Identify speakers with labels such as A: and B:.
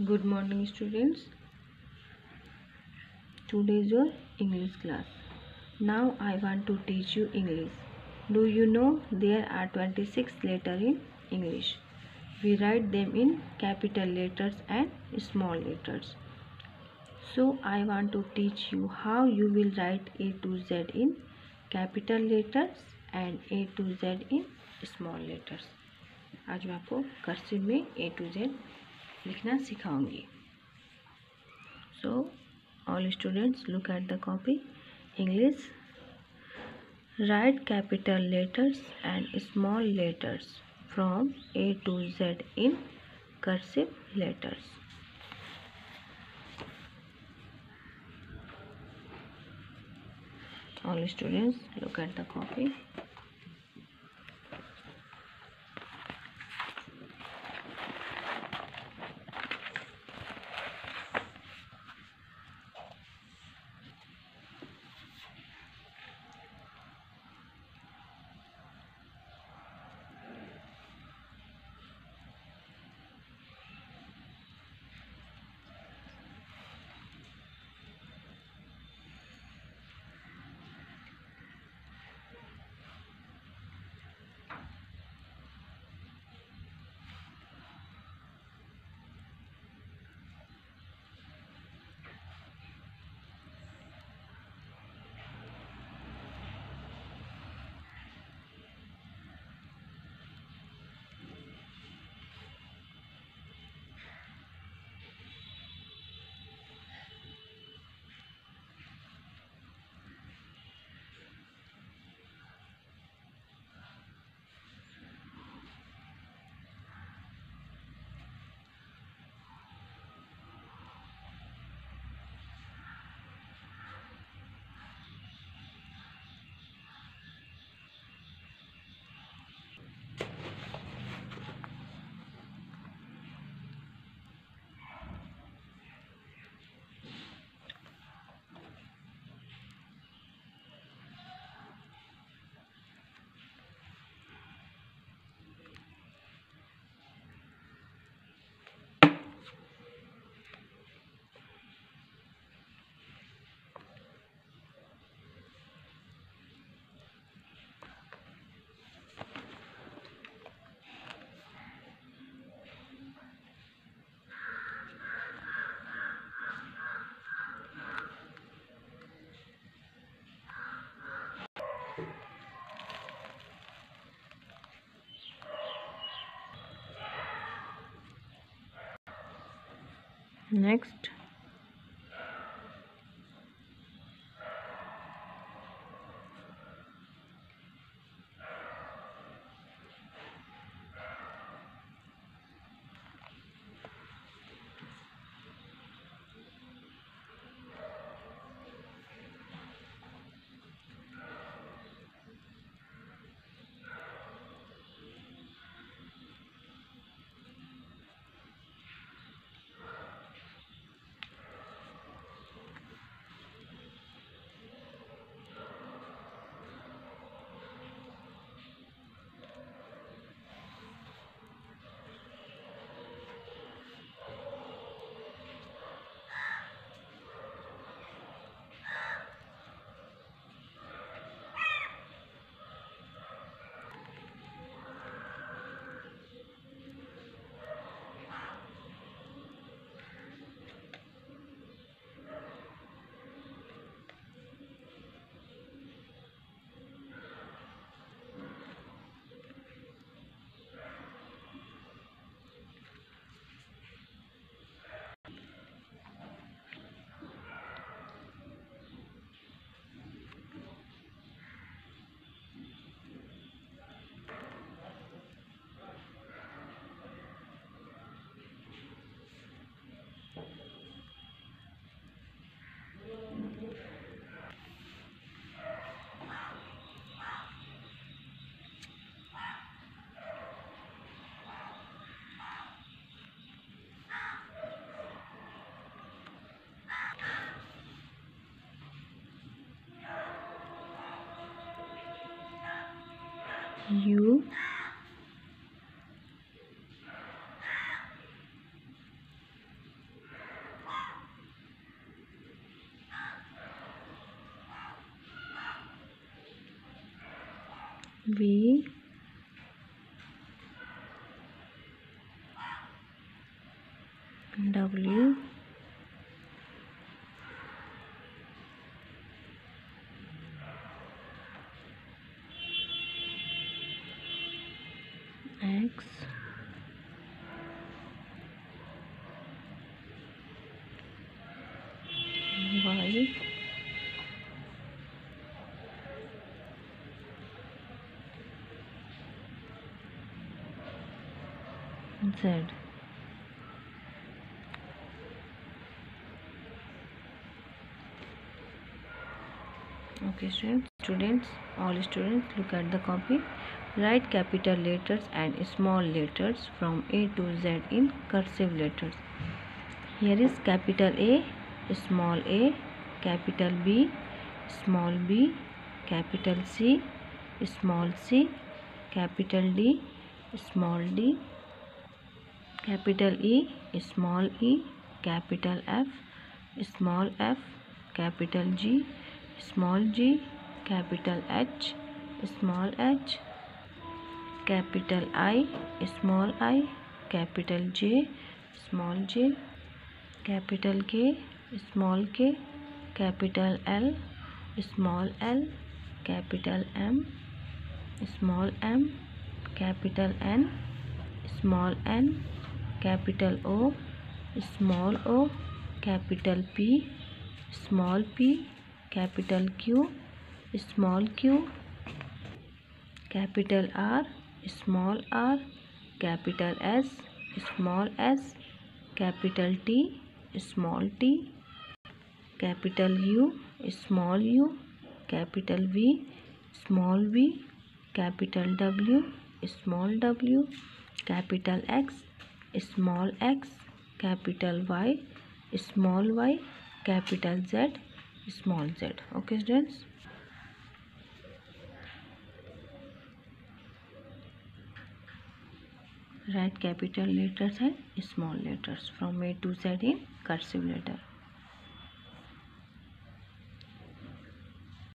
A: Good morning students today is your English class now I want to teach you English do you know there are twenty six letter in English we write them in capital letters and small letters so I want to teach you how you will write A to Z in capital letters and A to Z in small letters आज मैं आपको cursive में A to Z लिखना सिखाऊँगी। So all students look at the copy English write capital letters and small letters from A to Z in cursive letters all students, look at the copy. Next U V W Z okay students students all students look at the copy. Write capital letters and small letters from a to z in cursive letters. Here is capital a small a capital b small b capital c small c capital d small d capital e small e capital f small f capital g small g capital H small h capital I small i capital J small j capital K small k capital L small l capital M small m capital N small n capital O small o capital P small p capital Q small q capital R small r capital S small s capital T small t capital U small u capital V small v capital W small w capital X small x capital Y small y capital Z small z. Okay students? Write capital letters and small letters from a to z in cursive letter